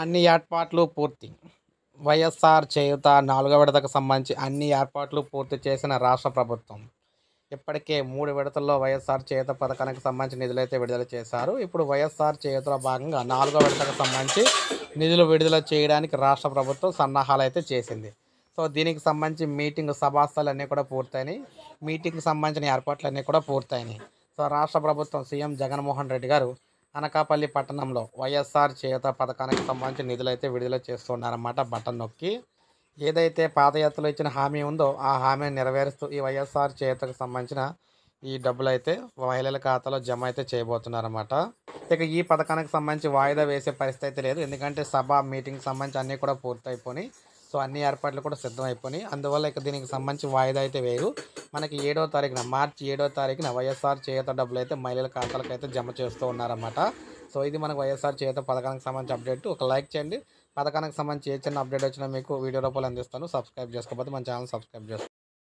అన్ని ఏర్పాట్లు పూర్తి. వైఎస్ఆర్ చేయుత నాలుగో విడతకు సంబంధించి అన్ని ఏర్పాట్లు పూర్తి చేసిన రాష్ట్ర ప్రభుత్వం. ఇప్పటికే మూడు విడతల్లో వైఎస్ఆర్ చేయుత పథకానికి సంబంధించి నిధులైతే విడుదల చేశారు. ఇప్పుడు వైఎస్ఆర్ చేయుతలో భాగంగా నాలుగో విడతకు సంబంధించి నిధులు విడుదల చేయడానికి రాష్ట్ర ప్రభుత్వం సన్నాహాలు అయితే చేసింది. సో దీనికి సంబంధించి మీటింగ్ సభాస్థలు అన్నీ కూడా పూర్తయినాయి. మీటింగ్కి సంబంధించిన ఏర్పాట్లు అన్నీ కూడా పూర్తయినాయి. సో రాష్ట్ర ప్రభుత్వం సీఎం జగన్మోహన్ రెడ్డి గారు అనకాపల్లి పట్టణంలో వైఎస్ఆర్ చేత పథకానికి సంబంధించి నిధులైతే విడుదల చేస్తున్నారన్నమాట బటన్ నొక్కి. ఏదైతే పాదయాత్రలో ఇచ్చిన హామీ ఉందో ఆ హామీని నెరవేరుస్తూ ఈ వైఎస్ఆర్ చేతకు సంబంధించిన ఈ డబ్బులు అయితే మహిళల ఖాతాలో జమ అయితే చేయబోతున్నారన్నమాట. ఇక ఈ పథకానికి సంబంధించి వాయిదా వేసే పరిస్థితి అయితే లేదు. ఎందుకంటే సభ మీటింగ్ సంబంధించి అన్నీ కూడా పూర్తయిపోయి సో అన్ని ఏర్పాట్లు కూడా సిద్ధమైపోయినాయి. అందువల్ల ఇక దీనికి సంబంధించి వాయిదా అయితే వేయరు. మనకి ఏడో తారీఖున మార్చి ఏడో తారీఖున వైఎస్ఆర్ చేత డబ్బులు అయితే మహిళల ఖాతాలకు అయితే జమ చేస్తూ ఉన్నారన్నమాట. సో ఇది మనకు వైఎస్ఆర్ చేత పథకానికి సంబంధించి అప్డేట్. ఒక లైక్ చేయండి. పథకానికి సంబంధించి ఏ చిన్న అప్డేట్ వచ్చినా మీకు వీడియో రూపాయలు అందిస్తాను. సబ్స్క్రైబ్ చేసుకోకపోతే మన ఛానల్ సబ్స్క్రైబ్ చేసుకోండి.